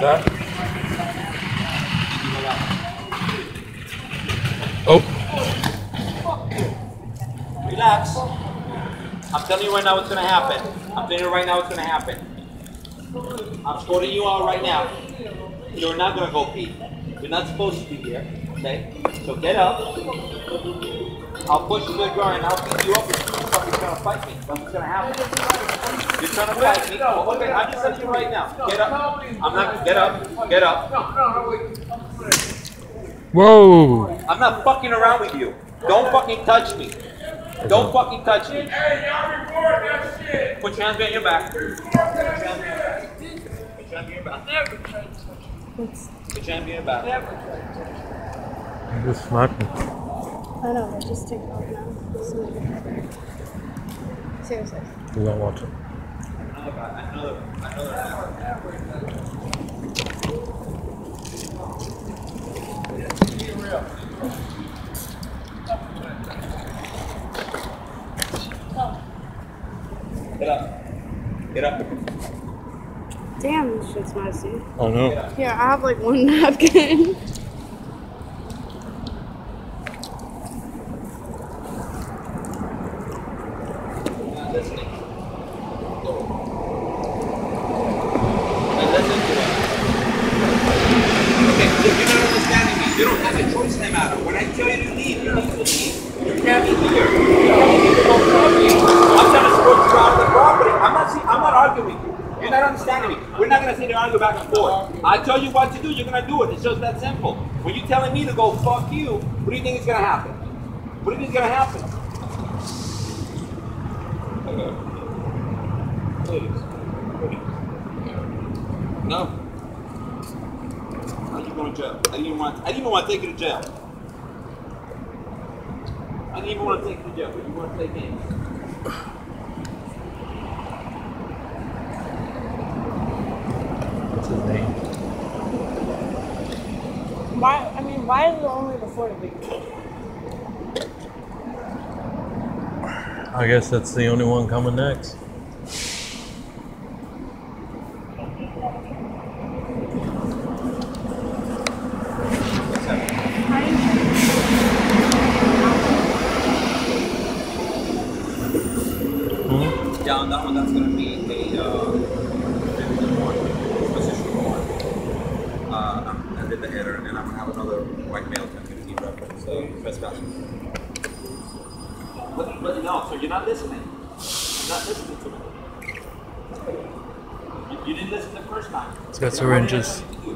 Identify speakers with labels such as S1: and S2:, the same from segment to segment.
S1: that? Oh,
S2: Relax. I'm telling you right now what's gonna happen. I'm telling you right now what's gonna happen. I'm escorting you out right now. You're not gonna go pee. You're not supposed to be here. Okay? So get up. I'll push you to the ground and I'll beat you up trying to fight me. What's gonna happen. You're trying to fight me. Oh, okay, I'm just telling you right now. Get up. I'm not get up. Get up.
S1: whoa!
S2: I'm not fucking around with you. Don't fucking touch me. Don't fucking touch me. Put your hands behind your back. Put your hands behind your back. Put your hands behind your back. Put your hands behind your back.
S1: You just smacked me.
S3: I know, but just take it off now. Seriously.
S1: You don't want to.
S2: Another guy. Another. Another. Get up. Get up.
S3: Damn, this shit's messy.
S1: I know.
S3: Here, I have like one napkin.
S2: Not listening. Now listen to it. Okay, look, you're not understanding me. You don't have a choice in the matter. When I tell you to leave, you need to leave. You can't be here. You don't need to go property. I'm trying to escort you out of the property. I'm not see, I'm not arguing with you. You're not understanding me. We're not gonna sit argue back and forth. I tell you what to do, you're gonna do it. It's just that simple. When you're telling me to go fuck you, what do you think is gonna happen? What do you think is gonna happen? Please. No. Are you going to jail? I didn't even want. I didn't even want to take you to jail. I didn't even want to take you to jail, but you want to play games.
S1: What's his name?
S3: Why? I mean, why is it only the Florida week?
S1: I guess that's the only one coming next. Hmm?
S2: Down that one, that's going to be a uh, division one, position one. I'm- I did the header, and then I'm going to have another white male 1015 reference, so trespassing. But, but no, so you're not listening. You're not listening to me. You, you didn't listen the first time.
S1: It's got
S2: So what did I
S1: syringes.
S2: tell you to do?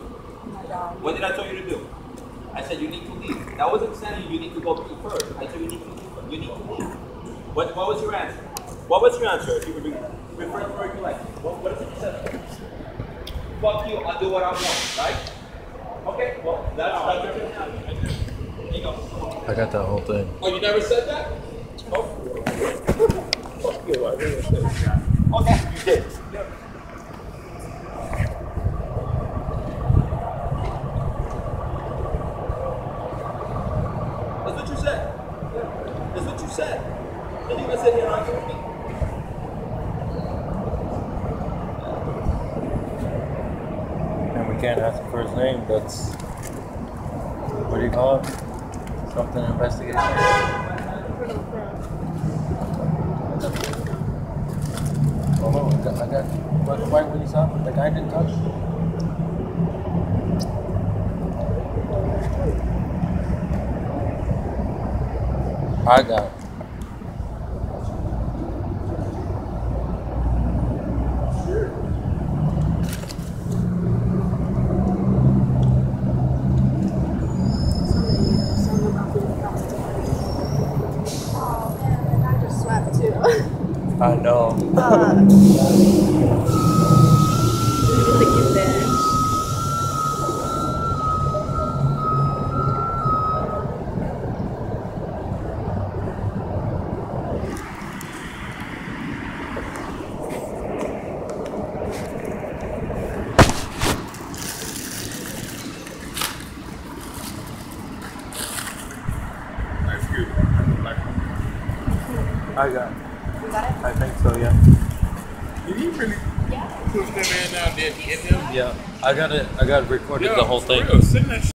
S2: What did I tell you to do? I said you need to leave. That wasn't saying you need to go pee first. I said you need to leave. You need to leave. What, what was your answer? What was your answer? If you were referring to where you like, what, what is it you said? Fuck you, I'll do what I want, right? Okay, well, that's, that's what you're. There you go.
S1: I got that whole thing.
S2: Oh, you never said that? Oh. Fuck you, I never said that. Okay, you did. That's what you said. That's what you said. You gonna sit here and argue with me?
S1: We can't ask for his name. That's what do you call it? Something investigation. Oh no, I got, I got black and white when he it. The guy didn't touch. I got. it.
S3: I just swept too.
S1: I know.
S3: Uh, Look at this.
S1: I got. it.
S3: You got it?
S1: I think so. Yeah.
S4: Did you really?
S3: Yeah.
S4: pushed that man down, did he hit him?
S1: Yeah, I got it. I got it recorded
S4: Yeah,
S1: the whole thing.
S4: real, send that